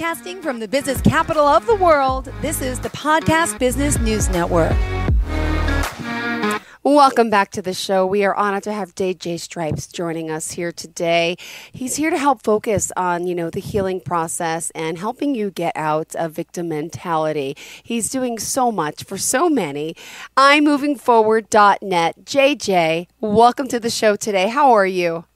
Broadcasting from the business capital of the world, this is the Podcast Business News Network. Welcome back to the show. We are honored to have JJ Snipes joining us here today. He's here to help focus on, you know, the healing process and helping you get out of victim mentality. He's doing so much for so many. I'm iMovingForward.net. JJ, welcome to the show today. How are you?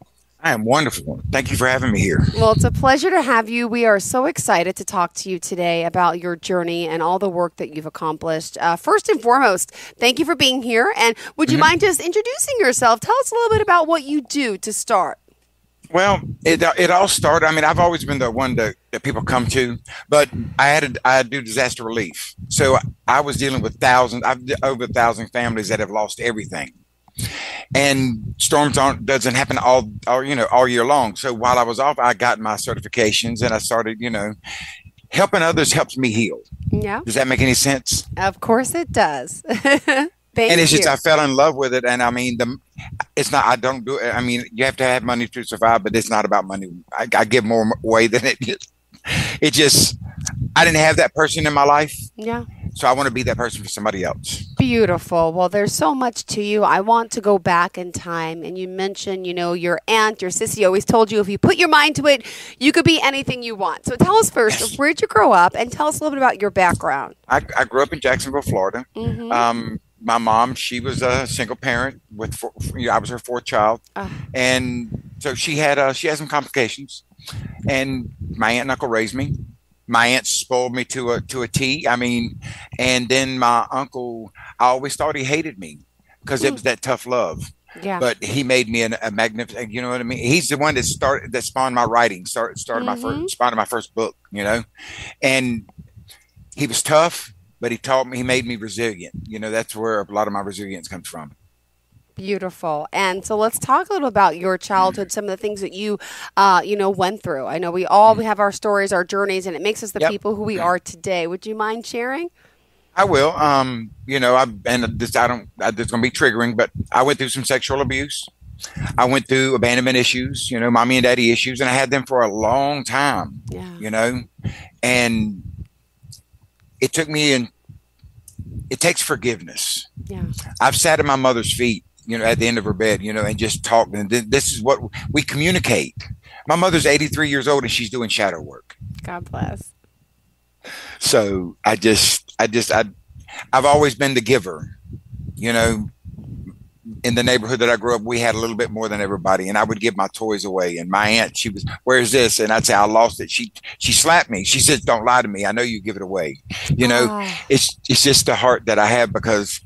I am wonderful. Thank you for having me here. Well, it's a pleasure to have you. We are so excited to talk to you today about your journey and all the work that you've accomplished. Uh, first and foremost, thank you for being here. And would you mm-hmm. mind just introducing yourself? Tell us a little bit about what you do to start. Well, it it all started. I mean, I've always been the one that, that people come to, but I had a, I do disaster relief, so I was dealing with thousands, I've over a thousand families that have lost everything and storms aren't doesn't happen all, all you know all year long. So while I was off, I got my certifications and I started you know helping others helps me heal. Yeah. Does that make any sense? Of course it does. Thank and it's you. just I fell in love with it, and I mean the, it's not I don't do it. I mean you have to have money to survive, but it's not about money. I, I give more away than it. It just I didn't have that person in my life. Yeah. So I want to be that person for somebody else. Beautiful. Well, there's so much to you. I want to go back in time. And you mentioned, you know, your aunt, your sissy always told you if you put your mind to it, you could be anything you want. So tell us first, yes. where'd you grow up? And tell us a little bit about your background. I, I grew up in Jacksonville, Florida. Mm-hmm. Um, my mom, she was a single parent with, four, I was her fourth child. Uh. And so she had, uh, she had some complications. And my aunt and uncle raised me my aunt spoiled me to a to a T. I mean, and then my uncle, I always thought he hated me because it was that tough love. Yeah. But he made me an, a magnificent. You know what I mean? He's the one that started that spawned my writing. Started started mm-hmm. my first spawned my first book. You know, and he was tough, but he taught me. He made me resilient. You know, that's where a lot of my resilience comes from. Beautiful. And so let's talk a little about your childhood, some of the things that you, uh, you know, went through. I know we all we have our stories, our journeys, and it makes us the yep. people who we are today. Would you mind sharing? I will. Um, you know, I and this I don't. I, this is going to be triggering, but I went through some sexual abuse. I went through abandonment issues. You know, mommy and daddy issues, and I had them for a long time. Yeah. You know, and it took me and It takes forgiveness. Yeah. I've sat at my mother's feet you know, at the end of her bed, you know, and just talk. And th- this is what we communicate. My mother's 83 years old and she's doing shadow work. God bless. So I just, I just, I, I've always been the giver, you know, in the neighborhood that I grew up, we had a little bit more than everybody, and I would give my toys away. And my aunt, she was, "Where's this?" And I'd say, "I lost it." She she slapped me. She says, "Don't lie to me. I know you give it away." You know, oh. it's it's just the heart that I have because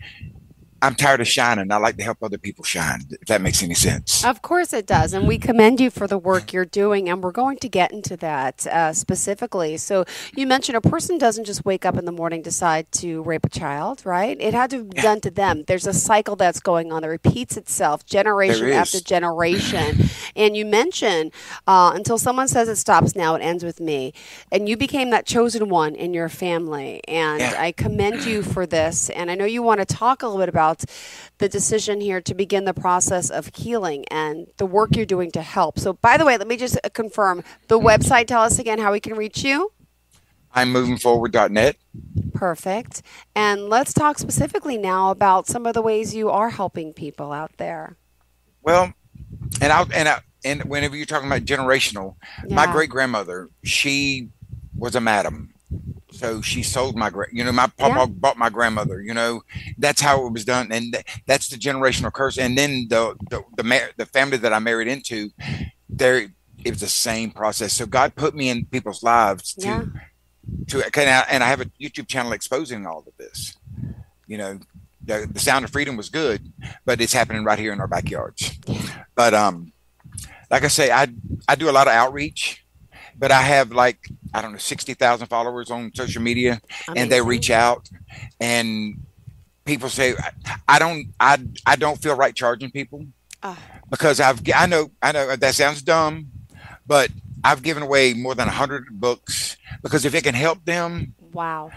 I'm tired of shining. I like to help other people shine, if that makes any sense. Of course it does. And we commend you for the work you're doing. And we're going to get into that uh, specifically. So, you mentioned a person doesn't just wake up in the morning, decide to rape a child, right? It had to be yeah. done to them. There's a cycle that's going on that repeats itself generation after generation. and you mentioned uh, until someone says it stops now, it ends with me. And you became that chosen one in your family. And yeah. I commend you for this. And I know you want to talk a little bit about about the decision here to begin the process of healing and the work you're doing to help. So, by the way, let me just uh, confirm the website. Tell us again how we can reach you. I'm movingforward.net. Perfect. And let's talk specifically now about some of the ways you are helping people out there. Well, and I and I, and whenever you're talking about generational, yeah. my great grandmother, she was a madam so she sold my you know my papa yeah. bought my grandmother you know? That's how it was done and th- that's the generational curse and then the the the, mar- the family that i married into there it was the same process. So god put me in people's lives to yeah. to and I have a youtube channel exposing all of this. You know the, the sound of freedom was good but it's happening right here in our backyards. But um like i say i i do a lot of outreach but I have like I don't know sixty thousand followers on social media, Amazing. and they reach out, and people say I don't I I don't feel right charging people oh. because I've I know I know that sounds dumb, but I've given away more than a hundred books because if it can help them, wow.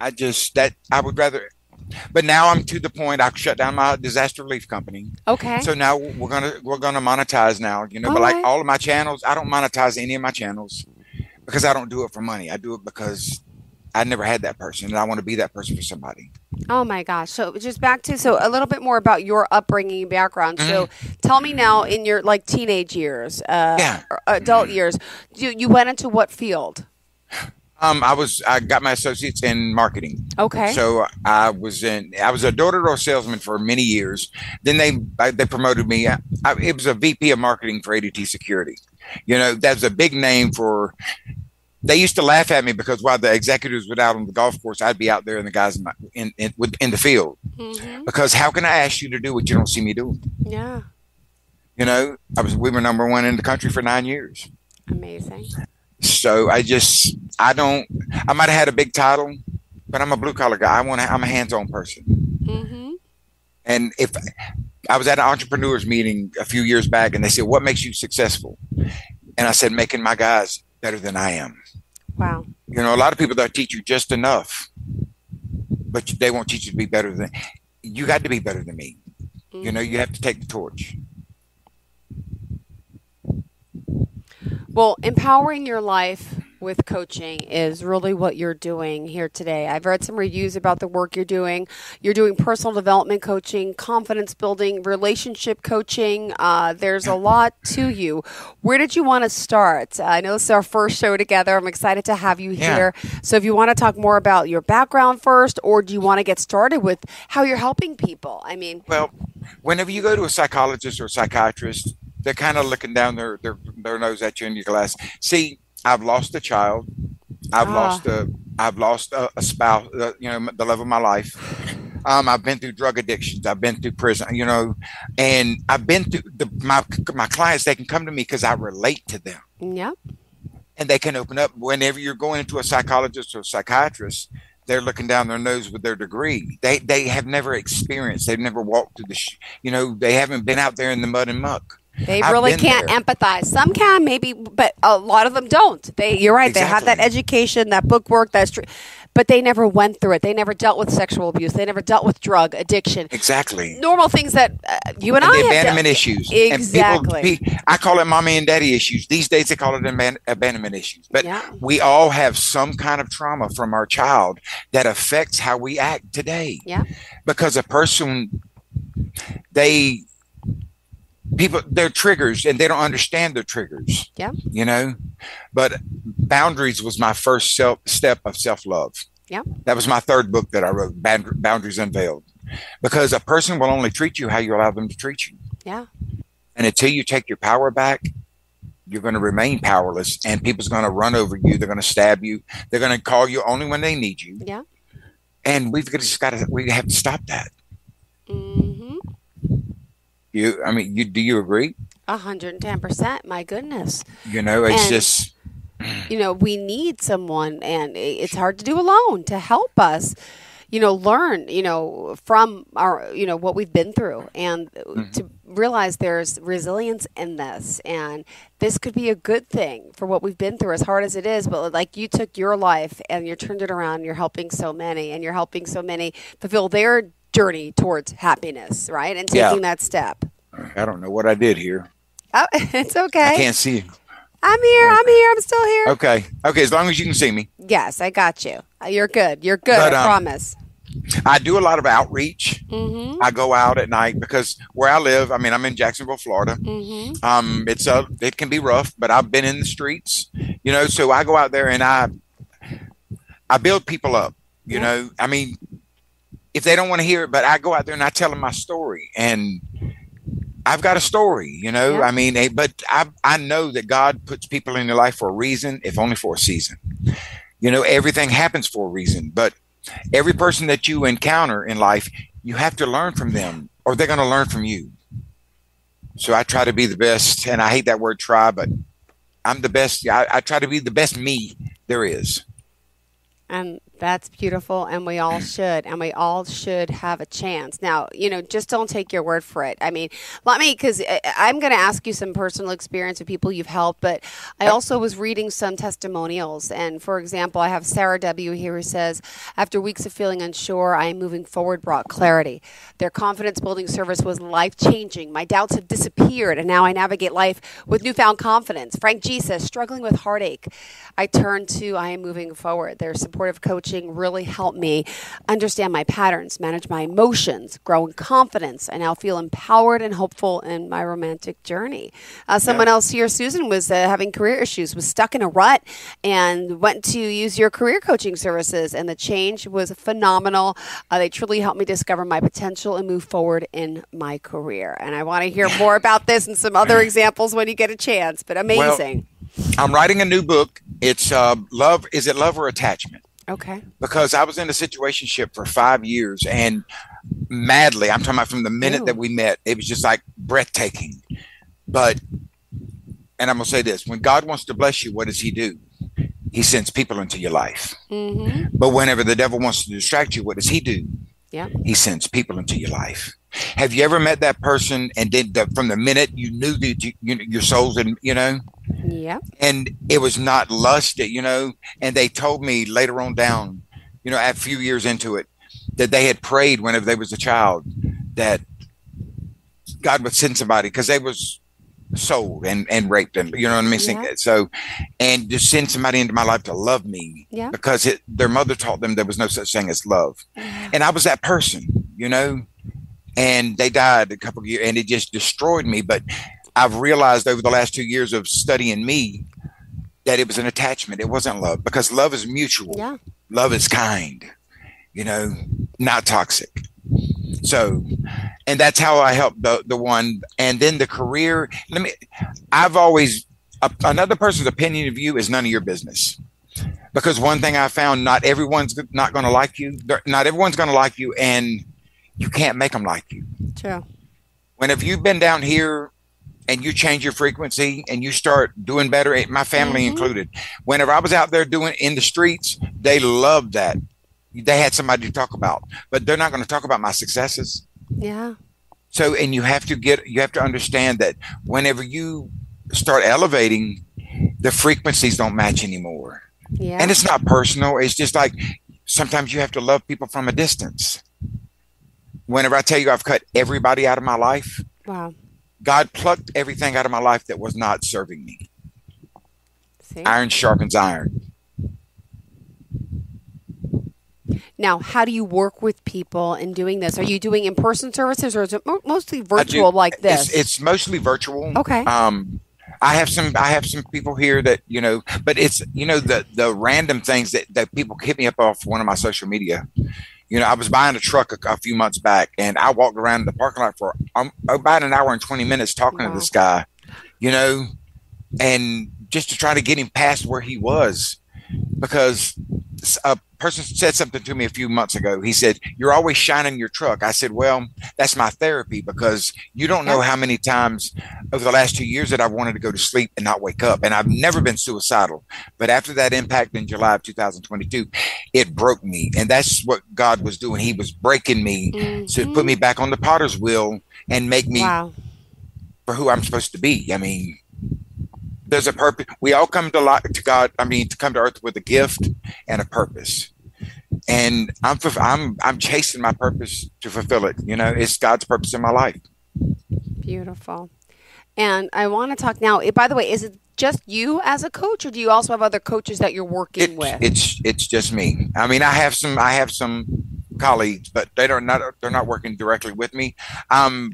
I just that I would rather but now I'm to the point I've shut down my disaster relief company. Okay. So now we're gonna we're gonna monetize now, you know. All but like right. all of my channels, I don't monetize any of my channels because I don't do it for money. I do it because I never had that person, and I want to be that person for somebody. Oh my gosh! So just back to so a little bit more about your upbringing background. Mm-hmm. So tell me now, in your like teenage years, uh, yeah. adult mm-hmm. years, you you went into what field? Um, I was I got my associates in marketing. Okay. So I was in I was a door to door salesman for many years. Then they they promoted me. I, it was a VP of marketing for ADT Security. You know, that's a big name for. They used to laugh at me because while the executives were out on the golf course, I'd be out there and the guys in my, in, in, in the field. Mm-hmm. Because how can I ask you to do what you don't see me doing? Yeah. You know, I was we were number one in the country for nine years. Amazing. So I just I don't I might have had a big title, but I'm a blue collar guy. I want to, I'm a hands on person. Mm-hmm. And if I was at an entrepreneurs meeting a few years back, and they said, "What makes you successful?" And I said, "Making my guys better than I am." Wow. You know, a lot of people that teach you just enough, but they won't teach you to be better than. You got to be better than me. Mm-hmm. You know, you have to take the torch. Well, empowering your life with coaching is really what you're doing here today. I've read some reviews about the work you're doing. You're doing personal development coaching, confidence building, relationship coaching. Uh, there's a lot to you. Where did you want to start? I know this is our first show together. I'm excited to have you here. Yeah. So, if you want to talk more about your background first, or do you want to get started with how you're helping people? I mean, well, whenever you go to a psychologist or a psychiatrist, they're kind of looking down their, their their nose at you in your glass. See, I've lost a child. I've ah. lost a I've lost a, a spouse. Uh, you know, the love of my life. Um, I've been through drug addictions. I've been through prison. You know, and I've been through the my my clients. They can come to me because I relate to them. Yeah. And they can open up whenever you're going into a psychologist or a psychiatrist they're looking down their nose with their degree. They they have never experienced. They've never walked through the, sh- you know, they haven't been out there in the mud and muck. They I've really can't there. empathize. Some can maybe, but a lot of them don't. They, you're right. Exactly. They have that education, that book work, that's true, but they never went through it. They never dealt with sexual abuse. They never dealt with drug addiction. Exactly. Normal things that uh, you and, and I the abandonment issues. Exactly. People, I call it mommy and daddy issues. These days they call it abandonment issues. But yeah. we all have some kind of trauma from our child that affects how we act today. Yeah. Because a person, they people they're triggers and they don't understand their triggers yeah. you know? But boundaries was my first self step of self-love. Yeah. That was my third book that i wrote boundaries unveiled. Because a person will only treat you how you allow them to treat you. Yeah. And until you take your power back you're going to remain powerless and people's going to run over you. They're going to stab you. They're going to call you only when they need you. Yeah. And we've just got to we have to stop that. Mm-hmm. You, I mean, you do you agree? A hundred and ten percent. My goodness. You know, it's and, just. You know, we need someone, and it's hard to do alone to help us. You know, learn. You know, from our, you know, what we've been through, and mm-hmm. to realize there's resilience in this, and this could be a good thing for what we've been through, as hard as it is. But like you took your life and you turned it around, you're helping so many, and you're helping so many fulfill their journey towards happiness, right? And taking yeah. that step. I don't know what I did here. Oh, it's okay. I can't see you. I'm here. I'm here. I'm still here. Okay. Okay. As long as you can see me. Yes, I got you. Uh, you're good. You're good. But, I um, promise. I do a lot of outreach. Mm-hmm. I go out at night because where I live, I mean, I'm in Jacksonville, Florida. Mm-hmm. Um, it's a, it can be rough, but I've been in the streets, you know. So I go out there and I, I build people up. You yeah. know, I mean, if they don't want to hear it, but I go out there and I tell them my story, and I've got a story, you know. Yeah. I mean, but I I know that God puts people in your life for a reason, if only for a season. You know, everything happens for a reason, but every person that you encounter in life, you have to learn from them, or they're going to learn from you. So I try to be the best, and I hate that word "try," but I'm the best. I, I try to be the best me there is. And That's beautiful, and we all should, and we all should have a chance. Now, you know, just don't take your word for it. I mean, let me, because uh, I'm going to ask you some personal experience of people you've helped, but I also was reading some testimonials. And for example, I have Sarah W. here who says, After weeks of feeling unsure, I am moving forward brought clarity. Their confidence building service was life changing. My doubts have disappeared, and now I navigate life with newfound confidence. Frank G says, Struggling with heartache. I turn to I am moving forward. Their supportive coach coaching really helped me understand my patterns, manage my emotions, grow in confidence, I now feel empowered and hopeful in my romantic journey. Uh, someone yeah. else here, Susan, was uh, having career issues, was stuck in a rut, and went to use your career coaching services, and the change was phenomenal. Uh, they truly helped me discover my potential and move forward in my career. And I want to hear more about this and some other examples when you get a chance, but amazing. Well, I'm writing a new book. It's uh, love. Is it love or attachment? Okay. Because I was in a situation ship for five years and madly, I'm talking about from the minute Ooh. that we met, it was just like breathtaking. But, and I'm going to say this when God wants to bless you, what does He do? He sends people into your life. Mm-hmm. But whenever the devil wants to distract you, what does He do? Yeah. He sends people into your life. Have you ever met that person and then the, from the minute you knew that you, you, your soul's and you know? Yeah. And it was not lust, you know, and they told me later on down, you know, a few years into it, that they had prayed whenever they was a child that God would send somebody because they was sold and, and raped and you know what I mean? Yeah. So, and to send somebody into my life to love me yeah. because it, their mother taught them there was no such thing as love. Mm-hmm. And I was that person, you know, and they died a couple of years and it just destroyed me. But I've realized over the last two years of studying me that it was an attachment. It wasn't love because love is mutual. Yeah. Love is kind, you know, not toxic. So, and that's how I help the the one. And then the career. Let me. I've always another person's opinion of you is none of your business. Because one thing I found, not everyone's not going to like you. Not everyone's going to like you, and you can't make them like you. True. Whenever you've been down here and you change your frequency and you start doing better, my family mm-hmm. included. Whenever I was out there doing in the streets, they loved that they had somebody to talk about, but they're not going to talk about my successes. Yeah. So, and you have to get, you have to understand that whenever you start elevating, the frequencies don't match anymore. Yeah. And it's not personal. It's just like sometimes you have to love people from a distance. Whenever I tell you I've cut everybody out of my life, wow. God plucked everything out of my life that was not serving me. See? Iron sharpens iron. Now, how do you work with people in doing this? Are you doing in person services or is it mostly virtual like this? It's, it's, mostly virtual. Okay. Um, I have some I have some people here that you know, but it's you know the the random things that that people hit me up off one of my social media. You know, I was buying a truck a, a few months back, and I walked around the parking lot for um, about an hour and twenty minutes talking wow. to this guy. You know, and just to try to get him past where he was, because a person said something to me a few months ago. He said, You're always shining your truck. I said, Well, that's my therapy because you don't know how many times over the last two years that I've wanted to go to sleep and not wake up. And I've never been suicidal. But after that impact in July of 2022, it broke me. And that's what God was doing. He was breaking me mm-hmm. to put me back on the potter's wheel and make me wow. for who I'm supposed to be. I mean, there's a purpose. We all come to life, to God. I mean, to come to earth with a gift and a purpose. And I'm I'm I'm chasing my purpose to fulfill it. You know, it's God's purpose in my life. Beautiful. And I want to talk now. By the way, is it just you as a coach, or do you also have other coaches that you're working it, with? It's it's just me. I mean, I have some I have some colleagues, but they are not they're not working directly with me. Um,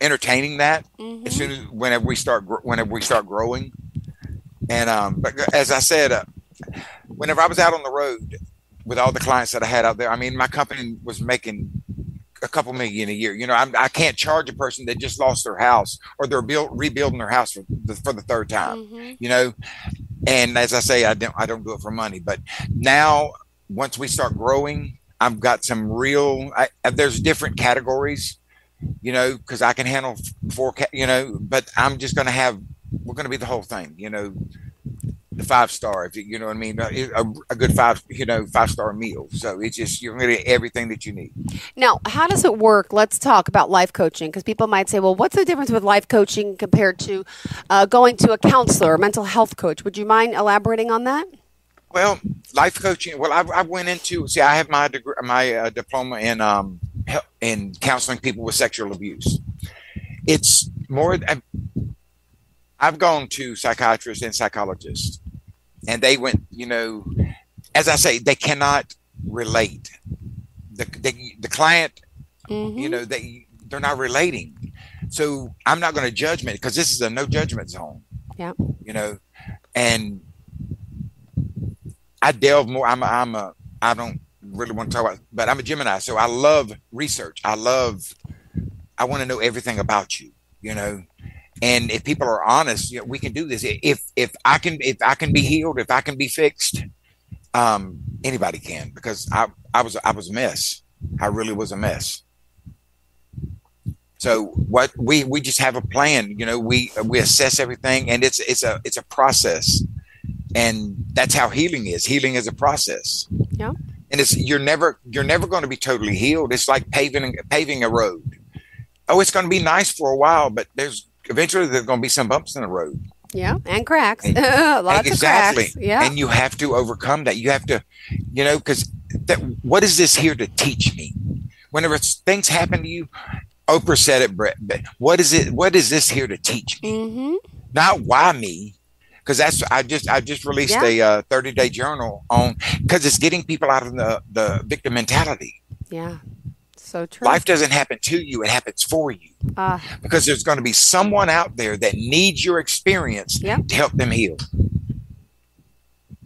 entertaining that mm-hmm. as soon as whenever we start whenever we start growing. And um, but as I said, uh, whenever I was out on the road with all the clients that I had out there, I mean, my company was making a couple million a year. You know, I'm, I can not charge a person that just lost their house or they're build, rebuilding their house for the, for the third time. Mm-hmm. You know, and as I say, I don't I don't do it for money. But now, once we start growing, I've got some real. I, there's different categories you know, because I can handle four, you know, but I'm just going to have, we're going to be the whole thing, you know. the five star, if you, you know what I mean, a, a good five, you know, five star meal. So it's just you're going to get everything that you need. Now, how does it work? Let's talk about life coaching because people might say, well, what's the difference with life coaching compared to uh, going to a counselor, mental health coach? Would you mind elaborating on that? Well, life coaching. Well, I, I went into see, I have my degree, my uh, diploma in um in counseling people with sexual abuse. It's more. I've gone to psychiatrists and psychologists, and they went. You know, as I say, they cannot relate. The the, the client, mm-hmm. you know, they they're not relating. So I'm not going to judgment because this is a no judgment zone. Yeah. You know, and I delve more. I'm a, I'm a I don't really want to talk about, but I'm a Gemini, so I love research. I love. I want to know everything about you. You know, and if people are honest, you know, we can do this. If if I can if I can be healed, if I can be fixed, um, anybody can because I I was I was a mess. I really was a mess. So what we we just have a plan. You know, we we assess everything, and it's it's a it's a process and that's how healing is healing is a process yeah and it's you're never you're never going to be totally healed. It's like paving paving a road. Oh it's going to be nice for a while but there's eventually there's going to be some bumps in the road. Yeah and cracks. And, lots exactly. of cracks. Yeah. And you have to overcome that. You have to you know because that what is this here to teach me? Whenever things happen to you oprah said it brett but what is it what is this here to teach me? Mm-hmm. not why me because that's I just I just released yeah. a uh, 30 day journal on because it's getting people out of the the victim mentality. Yeah. So true. Life doesn't happen to you; it happens for you. Uh, because there's going to be someone out there that needs your experience yeah. to help them heal.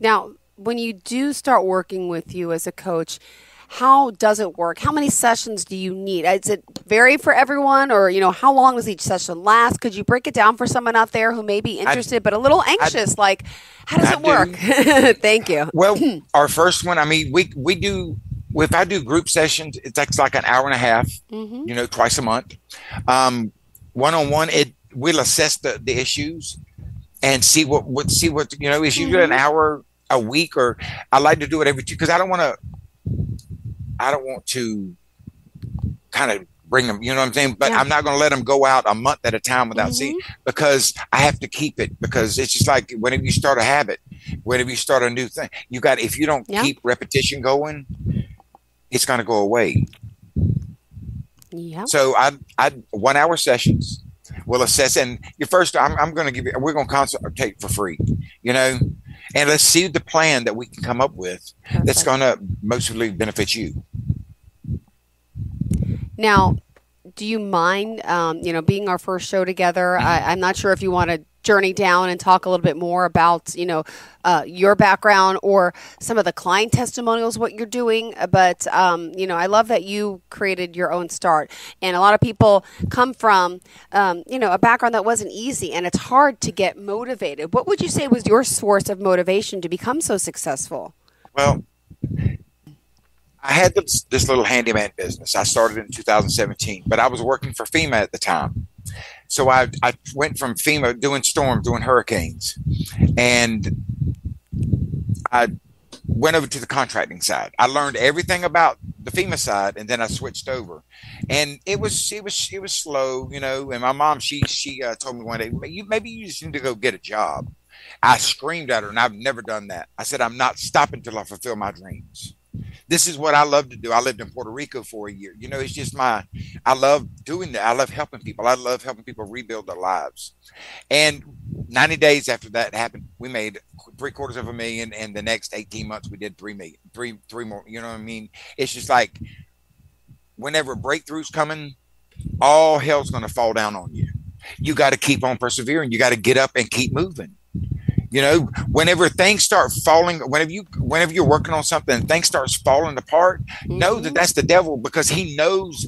Now, when you do start working with you as a coach, how does it work? How many sessions do you need? Is it vary for everyone, or you know, how long does each session last? Could you break it down for someone out there who may be interested I, but a little anxious? I, like, how does I it work? Thank you. Well, our first one, I mean, we we do. If I do group sessions, it takes like an hour and a half. Mm-hmm. You know, twice a month. Um, one on one, it we'll assess the the issues and see what what see what you know is usually mm-hmm. an hour a week or I like to do it every two because I don't want to I don't want to kind of bring them, you know what I'm saying? But yeah. I'm not going to let them go out a month at a time without mm-hmm. seeing because I have to keep it because it's just like whenever you start a habit, whenever you start a new thing, you got, if you don't yeah. keep repetition going, it's going to go away. Yeah. So I, I, one hour sessions will assess and your first, I'm, I'm going to give you, we're going to consultate for free, you know, and let's see the plan that we can come up with Perfect. that's going to mostly benefit you. Now, do you mind, um, you know, being our first show together? I, am not sure if you want to journey down and talk a little bit more about, you know, uh, your background or some of the client testimonials, what you're doing. But, um, you know, I love that you created your own start. And a lot of people come from, um, you know, a background that wasn't easy and it's hard to get motivated. What would you say was your source of motivation to become so successful? Well, I had this, this little handyman business. I started in 2017, but I was working for FEMA at the time. So I, I went from FEMA doing storms, doing hurricanes, and I went over to the contracting side. I learned everything about the FEMA side, and then I switched over. And it was it was it was slow, you know. And my mom, she she uh, told me one day, maybe you just need to go get a job. I screamed at her, and I've never done that. I said, I'm not stopping till I fulfill my dreams this is what I love to do. I lived in Puerto Rico for a year. You know, it's just my, I love doing that. I love helping people. I love helping people rebuild their lives. And 90 days after that happened, we made three quarters of a million. And the next 18 months, we did three million, three, three more. You know what I mean? It's just like whenever breakthroughs coming, all hell's going to fall down on you. You got to keep on persevering. You got to get up and keep moving. You know, whenever things start falling, whenever you whenever you're working on something and things starts falling apart, mm-hmm. know that mm-hmm. that's the devil because he knows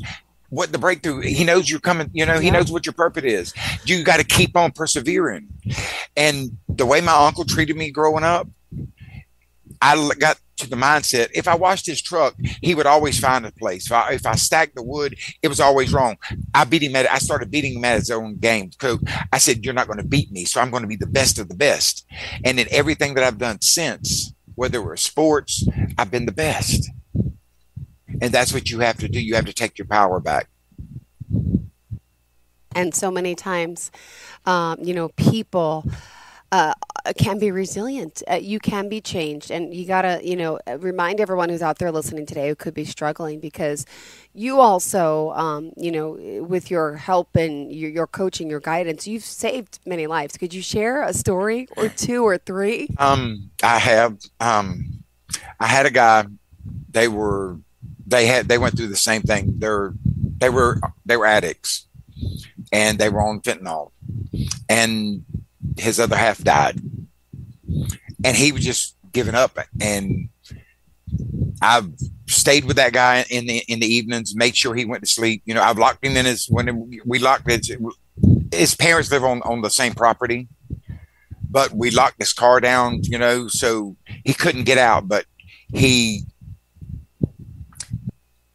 what the breakthrough he knows you're coming you know he knows what your purpose is you got to keep on persevering and the way my uncle treated me growing up i got to the mindset if I washed his truck, he would always find a place. If I, if I stacked the wood, it was always wrong. I beat him at I started beating him at his own game. So I said, You're not going to beat me. So I'm going to be the best of the best. And in everything that I've done since, whether it was sports, I've been the best. And that's what you have to do. You have to take your power back. And so many times, um, you know, people uh, can be resilient. Uh, you can be changed, and you gotta, you know, remind everyone who's out there listening today who could be struggling because you also, um, you know, with your help and your, your, coaching, your guidance, you've saved many lives. Could you share a story or two or three? Um, I have. Um, I had a guy. They were, they had, they went through the same thing. They're, they were, they were addicts, and they were on fentanyl, and his other half died, and he was just giving up. And I've stayed with that guy in the in the evenings, made sure he went to sleep. You know, I've locked him in his when we locked his his parents live on on the same property, but we locked his car down. You know, so he couldn't get out, but he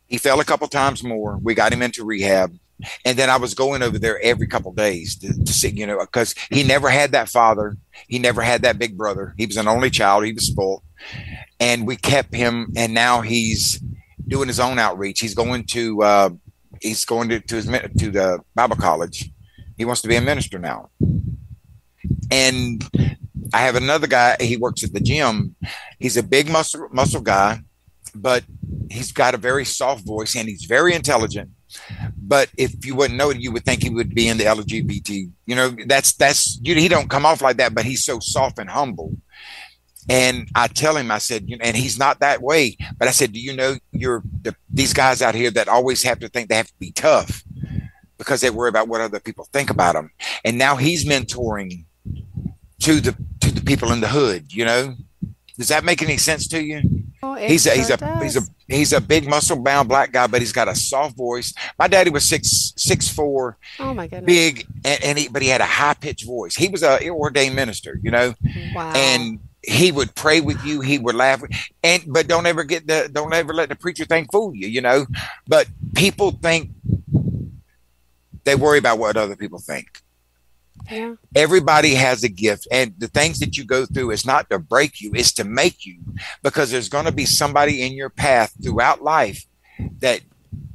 he fell a couple times more. We got him into rehab and then I was going over there every couple days to, to, see, you know, because he never had that father, he never had that big brother. He was an only child. He was spoiled, and we kept him. And now he's doing his own outreach. He's going to uh, he's going to to, his, to the Bible college. He wants to be a minister now. And I have another guy. He works at the gym. He's a big muscle muscle guy, but he's got a very soft voice and he's very intelligent but if you wouldn't know it, you would think he would be in the LGBT. You know, that's that's you, he don't come off like that, but he's so soft and humble. And I tell him, I said, and he's not that way. But I said, do you know you're the, these guys out here that always have to think they have to be tough because they worry about what other people think about them. And now he's mentoring to the to the people in the hood. You know, does that make any sense to you? Oh, he's a, he's a he's a he's a big muscle bound black guy, but he's got a soft voice. My daddy was six six four. Oh my goodness. Big and, and he but he had a high pitched voice. He was a ordained minister, you know. Wow. And he would pray with you. He would laugh, and but don't ever get the don't ever let the preacher thing fool you, you know. But people think they worry about what other people think. Yeah. Everybody has a gift, and the things that you go through is not to break you, it's to make you, because there's going to be somebody in your path throughout life that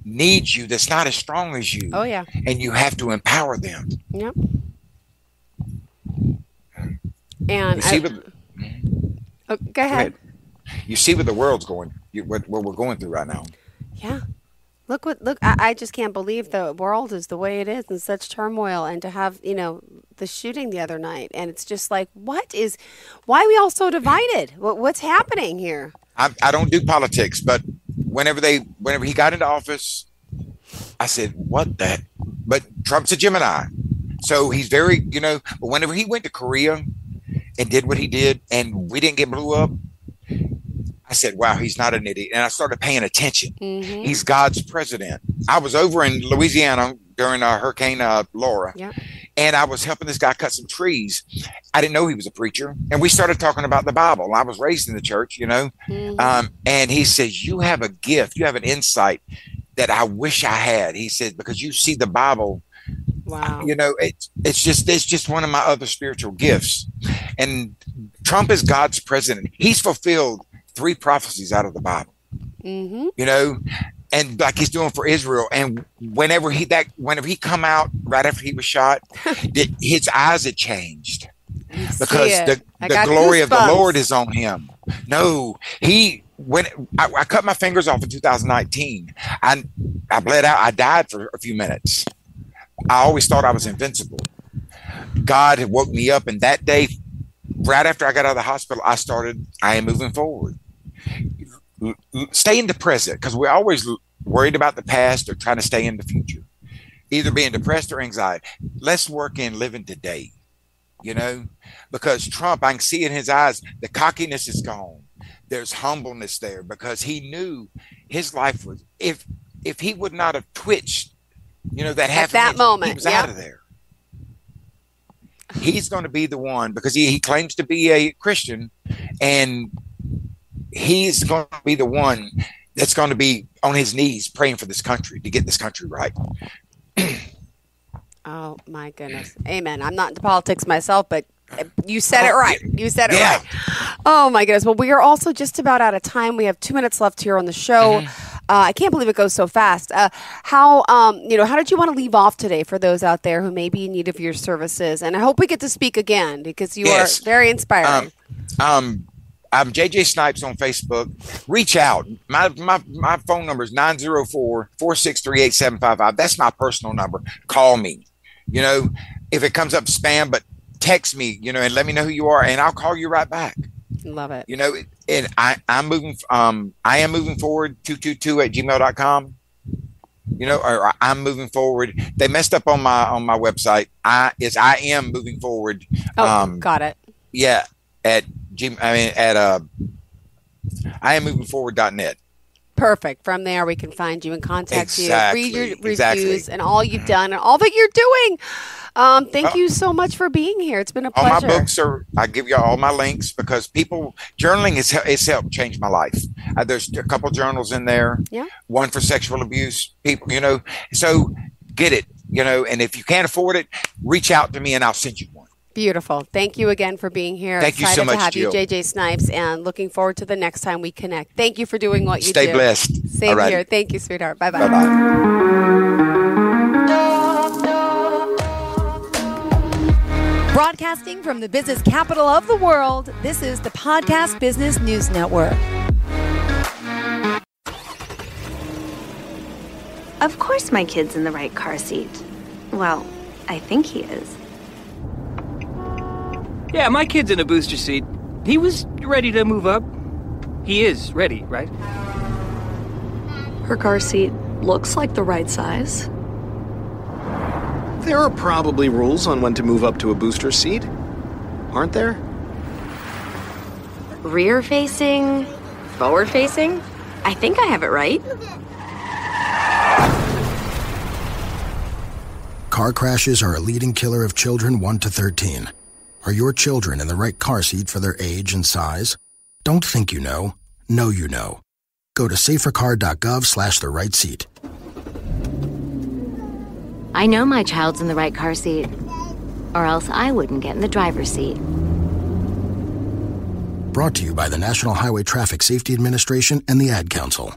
needs you that's not as strong as you. Oh yeah, and you have to empower them. Yep. And you see I, what, oh, go, ahead. go ahead. You see what the world's going, what, what we're going through right now. Yeah. Look what look! I, I, just can't believe the world is the way it is in such turmoil, and to have you know the shooting the other night, and it's just like, what is? Why are we all so divided? What, what's happening here? I, I don't do politics, but whenever they whenever he got into office, I said, "What that?" But Trump's a Gemini, so he's very you know. But whenever he went to Korea and did what he did, and we didn't get blew up, I said, wow, he's not an idiot. And I started paying attention. Mm-hmm. He's God's president. I was over in Louisiana during uh, Hurricane uh, Laura. And I was helping this guy cut some trees. I didn't know he was a preacher. And we started talking about the Bible. I was raised in the church, you know. Mm-hmm. Um, and he says, You have a gift, you have an insight that I wish I had. He said, Because you see the Bible. Wow. You know, it's it's just it's just one of my other spiritual gifts. And Trump is God's president. He's fulfilled three prophecies out of the Bible. Mm-hmm. You know, and like he's doing for Israel. And whenever he that whenever he come out right after he was shot, his eyes had changed because the, the glory of the Lord is on him. No, he when I, I, cut my fingers off in 2019, I I bled out. I died for a few minutes. I always thought I was invincible. God had woke me up, and that day, right after I got out of the hospital, I started. I am moving forward stay in the present because we're always worried about the past or trying to stay in the future, either being depressed or anxiety. Let's work in living today, you know, because Trump, I can see in his eyes, the cockiness is gone. There's humbleness there because he knew his life was, if, if he would not have twitched, you know, that half that moment, he was out of there. He's going to be the one because he, he claims to be a Christian and he's going to be the one that's going to be on his knees praying for this country to get this country right. oh my goodness, Amen. I'm not into politics myself, but you said it oh, right. You said it yeah. right. Oh my goodness. Well, we are also just about out of time. We have two minutes left here on the show. Mm-hmm. Uh, I can't believe it goes so fast. Uh, how um, you know? How did you want to leave off today for those out there who may be in need of your services? And I hope we get to speak again because you yes. are very inspiring. Um, um, I'm JJ Snipes on Facebook. Reach out. My my my phone number is 904-463-8755. That's my personal number. Call me. You know, if it comes up spam, but text me, you know, and let me know who you are and I'll call you right back. Love it. You know, and I, I'm moving, um, I am moving forward 222 at gmail.com. You know, or I'm moving forward. They messed up on my, on my website. I is, I am moving forward. Oh, um, got it. Yeah. At G, I mean, at, uh, I am moving forward.net. Perfect. From there, we can find you and contact exactly. you, read your reviews exactly. and all you've done and all that you're doing. Um, thank uh, you so much for being here. It's been a pleasure. All my books are. I give you all my links because people journaling has it's helped change my life. Uh, there's a couple journals in there. Yeah. One for sexual abuse. People, you know, so get it. You know, and if you can't afford it, reach out to me and I'll send you one. Beautiful. Thank you again for being here. Thank Excited you so much, to have Jill. you, JJ Snipes, and looking forward to the next time we connect. Thank you for doing what you Stay do. Stay blessed. Same here. Thank you, sweetheart. Bye bye. Bye bye. Broadcasting from the business capital of the world, this is the Podcast Business News Network. Of course, my kid's in the right car seat. Well, I think he is. Yeah, my kid's in a booster seat. He was ready to move up. He is ready, right? Her car seat looks like the right size. There are probably rules on when to move up to a booster seat, aren't there? Rear facing, forward facing? I think I have it right. Car crashes are a leading killer of children 1 to 13. Are your children in the right car seat for their age and size? Don't think you know. Know you know. Go to safercar.gov slash the right seat. I know my child's in the right car seat, or else I wouldn't get in the driver's seat. Brought to you by the National Highway Traffic Safety Administration and the Ad Council.